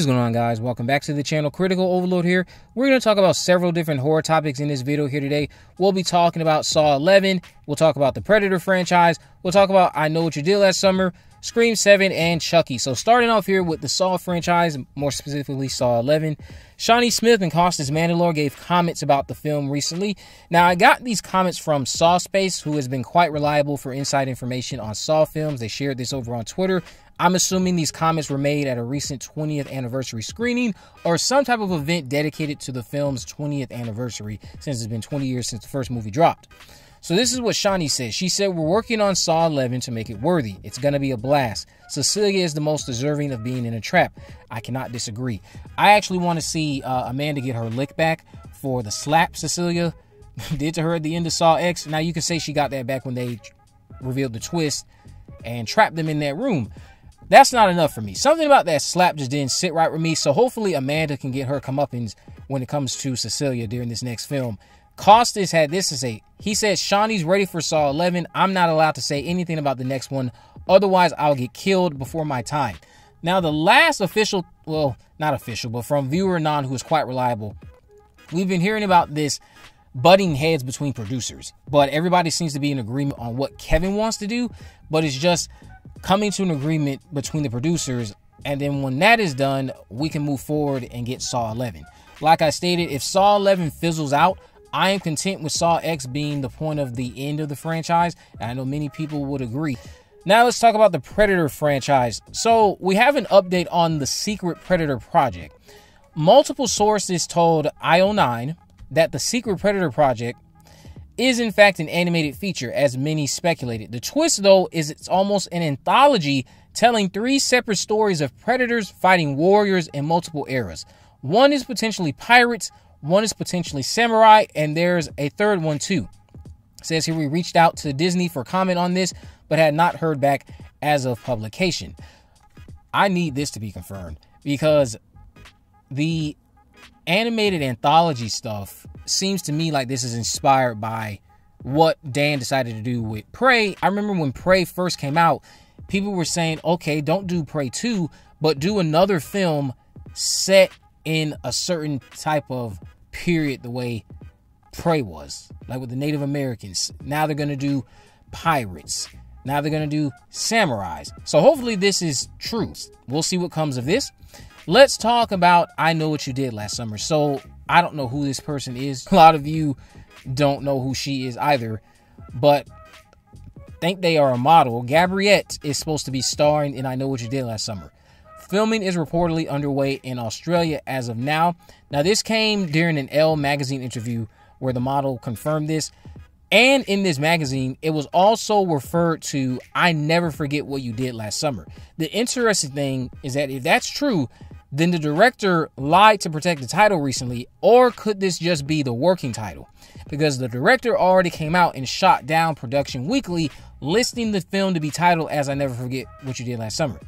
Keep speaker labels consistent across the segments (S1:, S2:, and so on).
S1: is going on guys? Welcome back to the channel. Critical Overlord here. We're going to talk about several different horror topics in this video here today. We'll be talking about Saw 11. We'll talk about the Predator franchise. We'll talk about I Know What You Did Last Summer, Scream 7, and Chucky. So starting off here with the Saw franchise, more specifically Saw 11. Shawnee Smith and Costas Mandylor gave comments about the film recently. Now, I got these comments from Saw Space, who has been quite reliable for inside information on Saw films. They shared this over on Twitter. I'm assuming these comments were made at a recent 20th anniversary screening or some type of event dedicated to the film's 20th anniversary since it's been 20 years since the first movie dropped. So this is what Shawnee said. She said, We're working on Saw 11 to make it worthy. It's going to be a blast. Cecilia is the most deserving of being in a trap. I cannot disagree. I actually want to see uh, Amanda get her lick back for the slap Cecilia did to her at the end of Saw X. Now you can say she got that back when they revealed the twist and trapped them in that room. That's not enough for me. Something about that slap just didn't sit right with me. So hopefully Amanda can get her comeuppance when it comes to Cecilia during this next film. Costas had this to say. He said, Shawnee's ready for Saw 11. I'm not allowed to say anything about the next one. Otherwise, I'll get killed before my time. Now, the last official, well, not official, but from viewer non who is quite reliable, we've been hearing about this butting heads between producers. But everybody seems to be in agreement on what Kevin wants to do. But it's just coming to an agreement between the producers. And then when that is done, we can move forward and get Saw 11. Like I stated, if Saw 11 fizzles out, I am content with Saw X being the point of the end of the franchise. I know many people would agree. Now let's talk about the Predator franchise. So we have an update on the Secret Predator project. Multiple sources told IO9 that the Secret Predator project is in fact an animated feature, as many speculated. The twist, though, is it's almost an anthology telling three separate stories of predators fighting warriors in multiple eras. One is potentially pirates, one is potentially samurai, and there's a third one too. It says here we reached out to Disney for comment on this, but had not heard back as of publication. I need this to be confirmed because the animated anthology stuff seems to me like this is inspired by what Dan decided to do with Prey. I remember when Prey first came out, people were saying, okay, don't do Prey 2, but do another film set in a certain type of period the way Prey was, like with the Native Americans. Now they're going to do pirates. Now they're going to do samurais. So hopefully this is true. We'll see what comes of this. Let's talk about I Know What You Did Last Summer. So I don't know who this person is. A lot of you don't know who she is either, but think they are a model. Gabriette is supposed to be starring in I Know What You Did Last Summer. Filming is reportedly underway in Australia as of now. Now, this came during an Elle magazine interview where the model confirmed this. And in this magazine, it was also referred to I never forget what you did last summer. The interesting thing is that if that's true, then the director lied to protect the title recently, or could this just be the working title? Because the director already came out and shot down Production Weekly, listing the film to be titled as I Never Forget What You Did Last Summer.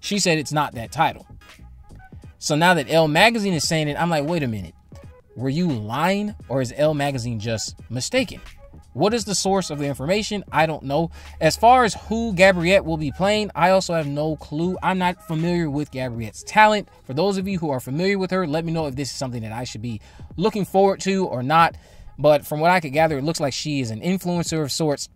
S1: She said it's not that title. So now that Elle Magazine is saying it, I'm like, wait a minute. Were you lying, or is Elle Magazine just mistaken? What is the source of the information? I don't know. As far as who Gabriette will be playing, I also have no clue. I'm not familiar with Gabriette's talent. For those of you who are familiar with her, let me know if this is something that I should be looking forward to or not. But from what I could gather, it looks like she is an influencer of sorts.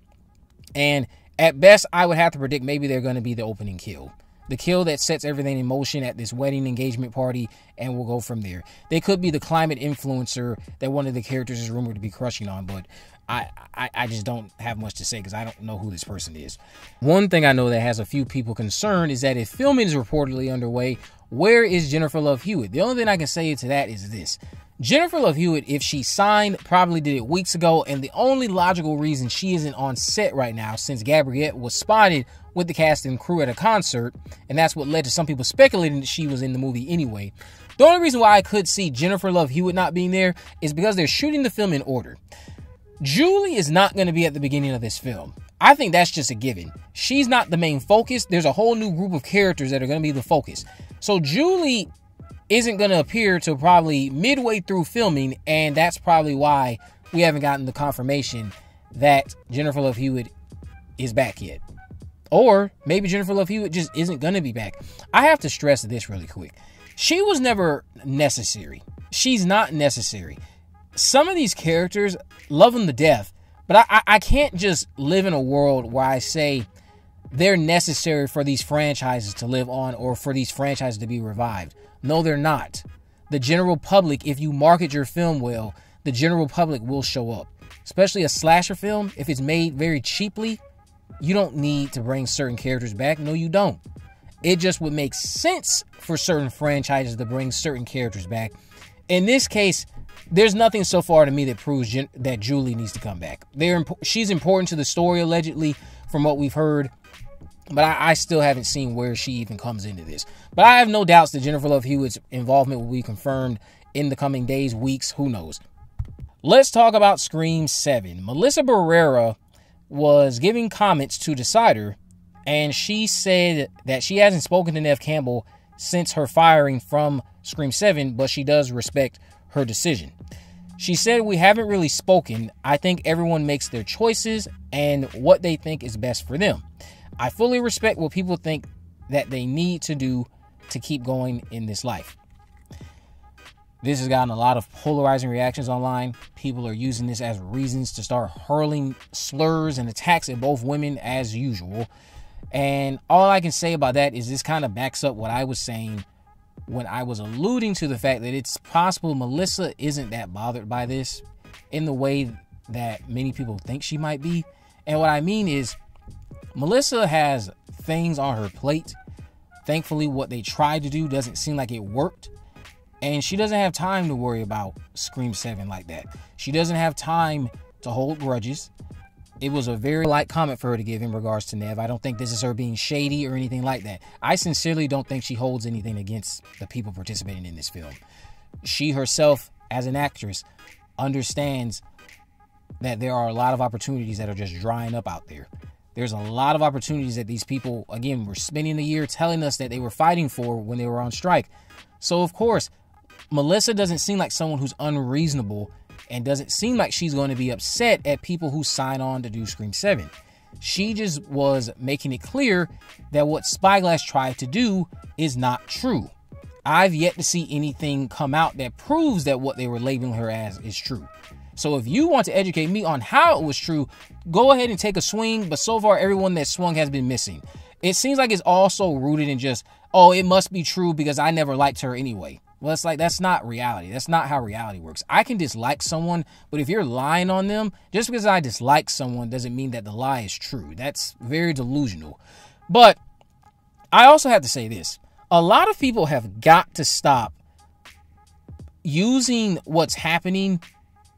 S1: And at best, I would have to predict maybe they're going to be the opening kill the kill that sets everything in motion at this wedding engagement party, and we'll go from there. They could be the climate influencer that one of the characters is rumored to be crushing on, but I, I, I just don't have much to say because I don't know who this person is. One thing I know that has a few people concerned is that if filming is reportedly underway, where is Jennifer Love Hewitt? The only thing I can say to that is this. Jennifer Love Hewitt, if she signed, probably did it weeks ago, and the only logical reason she isn't on set right now, since Gabrielle was spotted with the cast and crew at a concert, and that's what led to some people speculating that she was in the movie anyway. The only reason why I could see Jennifer Love Hewitt not being there is because they're shooting the film in order. Julie is not going to be at the beginning of this film. I think that's just a given. She's not the main focus. There's a whole new group of characters that are going to be the focus. So Julie isn't going to appear till probably midway through filming, and that's probably why we haven't gotten the confirmation that Jennifer Love Hewitt is back yet. Or maybe Jennifer Love Hewitt just isn't going to be back. I have to stress this really quick. she was never necessary. She's not necessary. Some of these characters love them to death, but I, I, I can't just live in a world where I say they're necessary for these franchises to live on or for these franchises to be revived. No, they're not. The general public, if you market your film well, the general public will show up. Especially a slasher film, if it's made very cheaply, you don't need to bring certain characters back. No, you don't. It just would make sense for certain franchises to bring certain characters back. In this case, there's nothing so far to me that proves that Julie needs to come back. They're imp- she's important to the story allegedly, from what we've heard, but I, I, still haven't seen where she even comes into this. But I have no doubts that Jennifer Love Hewitt's involvement will be confirmed in the coming days, weeks, who knows. Let's talk about Scream 7. Melissa Barrera was giving comments to Decider, and she said that she hasn't spoken to Neve Campbell since her firing from Scream 7, but she does respect her decision. She said, We haven't really spoken. I think everyone makes their choices and what they think is best for them. I fully respect what people think that they need to do to keep going in this life. This has gotten a lot of polarizing reactions online. People are using this as reasons to start hurling slurs and attacks at both women as usual. And all I can say about that is this kind of backs up what I was saying when I was alluding to the fact that it's possible Melissa isn't that bothered by this in the way that many people think she might be. And what I mean is, Melissa has things on her plate. Thankfully, what they tried to do doesn't seem like it worked. And she doesn't have time to worry about Scream 7 like that. She doesn't have time to hold grudges. It was a very light comment for her to give in regards to Neve. I don't think this is her being shady or anything like that. I sincerely don't think she holds anything against the people participating in this film. She herself, as an actress, understands that there are a lot of opportunities that are just drying up out there. There's a lot of opportunities that these people, again, were spending the year telling us that they were fighting for when they were on strike. So, of course, Melissa doesn't seem like someone who's unreasonable and doesn't seem like she's going to be upset at people who sign on to do Scream 7. She just was making it clear that what Spyglass tried to do is not true. I've yet to see anything come out that proves that what they were labeling her as is true. So if you want to educate me on how it was true, go ahead and take a swing. But so far, everyone that swung has been missing. It seems like it's also rooted in just, oh, it must be true because I never liked her anyway. Well, it's like that's not reality. That's not how reality works. I can dislike someone, but if you're lying on them, just because I dislike someone doesn't mean that the lie is true. That's very delusional. But I also have to say this a lot of people have got to stop using what's happening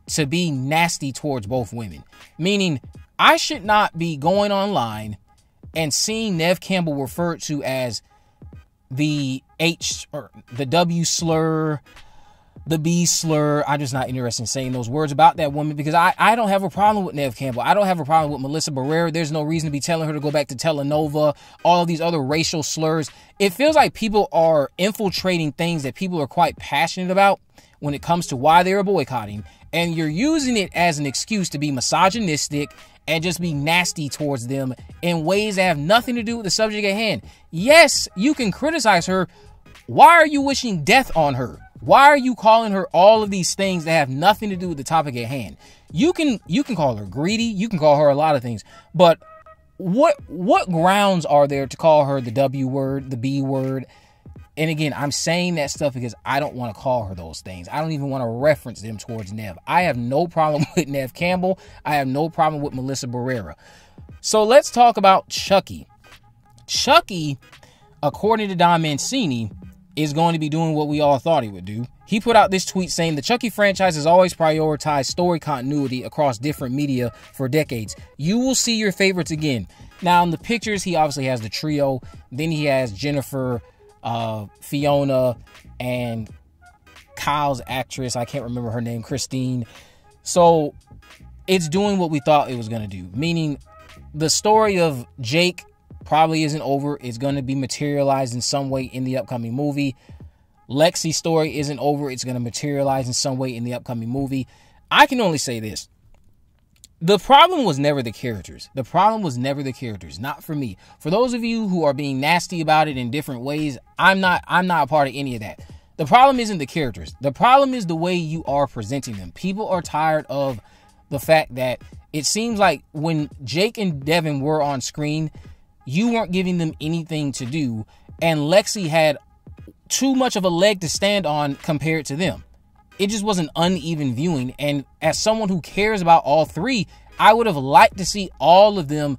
S1: to be nasty towards both women. Meaning, I should not be going online and seeing Neve Campbell referred to as the H or the W slur, the B slur. I'm just not interested in saying those words about that woman because I, I don't have a problem with Neve Campbell. I don't have a problem with Melissa Barrera. There's no reason to be telling her to go back to Telenova, all of these other racial slurs. It feels like people are infiltrating things that people are quite passionate about when it comes to why they're boycotting and you're using it as an excuse to be misogynistic and just be nasty towards them in ways that have nothing to do with the subject at hand. Yes, you can criticize her. Why are you wishing death on her? Why are you calling her all of these things that have nothing to do with the topic at hand? You can you can call her greedy, you can call her a lot of things, but what what grounds are there to call her the W word, the B word, and again, I'm saying that stuff because I don't want to call her those things. I don't even want to reference them towards Neve. I have no problem with Neve Campbell. I have no problem with Melissa Barrera. So let's talk about Chucky. Chucky, according to Don Mancini, is going to be doing what we all thought he would do. He put out this tweet saying the Chucky franchise has always prioritized story continuity across different media for decades. You will see your favorites again. Now, in the pictures, he obviously has the trio. Then he has Jennifer, uh, Fiona and Kyle's actress. I can't remember her name, Christine. So it's doing what we thought it was going to do, meaning the story of Jake probably isn't over. It's going to be materialized in some way in the upcoming movie. Lexi's story isn't over. It's going to materialize in some way in the upcoming movie. I can only say this the problem was never the characters. The problem was never the characters, not for me. For those of you who are being nasty about it in different ways, I'm not I'm not a part of any of that. The problem isn't the characters. The problem is the way you are presenting them. People are tired of the fact that it seems like when Jake and Devon were on screen, you weren't giving them anything to do and Lexi had too much of a leg to stand on compared to them it just was an uneven viewing. And as someone who cares about all three, I would have liked to see all of them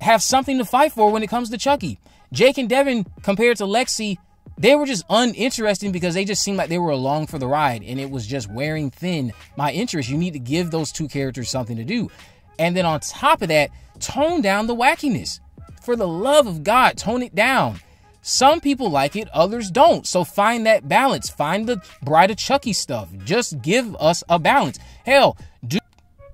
S1: have something to fight for when it comes to Chucky. Jake and Devon, compared to Lexi, they were just uninteresting because they just seemed like they were along for the ride and it was just wearing thin my interest. You need to give those two characters something to do. And then on top of that, tone down the wackiness. For the love of God, tone it down. Some people like it, others don't. So find that balance. Find the of Chucky stuff. Just give us a balance. Hell, do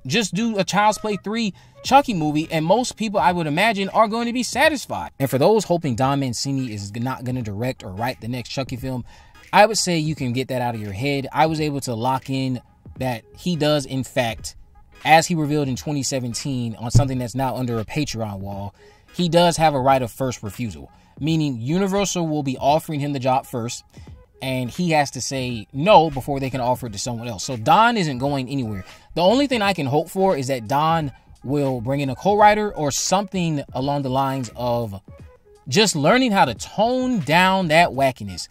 S1: just do a Child's Play 3 Chucky movie, and most people, I would imagine, are going to be satisfied. And for those hoping Don Mancini is not going to direct or write the next Chucky film, I would say you can get that out of your head. I was able to lock in that he does, in fact, as he revealed in 2017 on something that's now under a Patreon wall, he does have a right of first refusal meaning Universal will be offering him the job first and he has to say no before they can offer it to someone else. So Don isn't going anywhere. The only thing I can hope for is that Don will bring in a co-writer or something along the lines of just learning how to tone down that wackiness.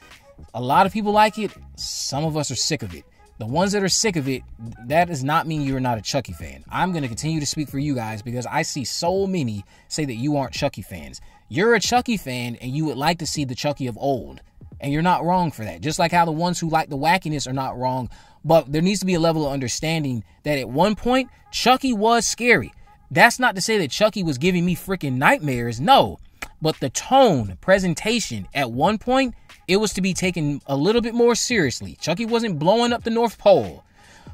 S1: A lot of people like it, some of us are sick of it. The ones that are sick of it, that does not mean you're not a Chucky fan. I'm going to continue to speak for you guys because I see so many say that you aren't Chucky fans. You're a Chucky fan and you would like to see the Chucky of old. And you're not wrong for that. Just like how the ones who like the wackiness are not wrong. But there needs to be a level of understanding that at one point, Chucky was scary. That's not to say that Chucky was giving me freaking nightmares. No. But the tone, presentation, at one point, it was to be taken a little bit more seriously. Chucky wasn't blowing up the North Pole.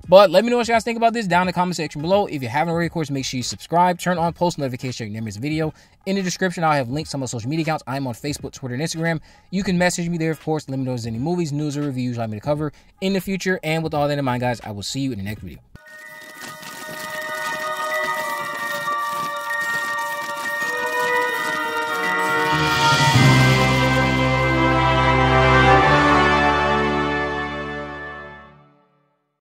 S1: But let me know what you guys think about this down in the comment section below. If you haven't already, of course, make sure you subscribe, turn on post notifications so you never miss a video. In the description, I'll have links to my social media accounts. I'm on Facebook, Twitter, and Instagram. You can message me there, of course. Let me know if there's any movies, news, or reviews you'd like me to cover in the future. And with all that in mind, guys, I will see you in the next video.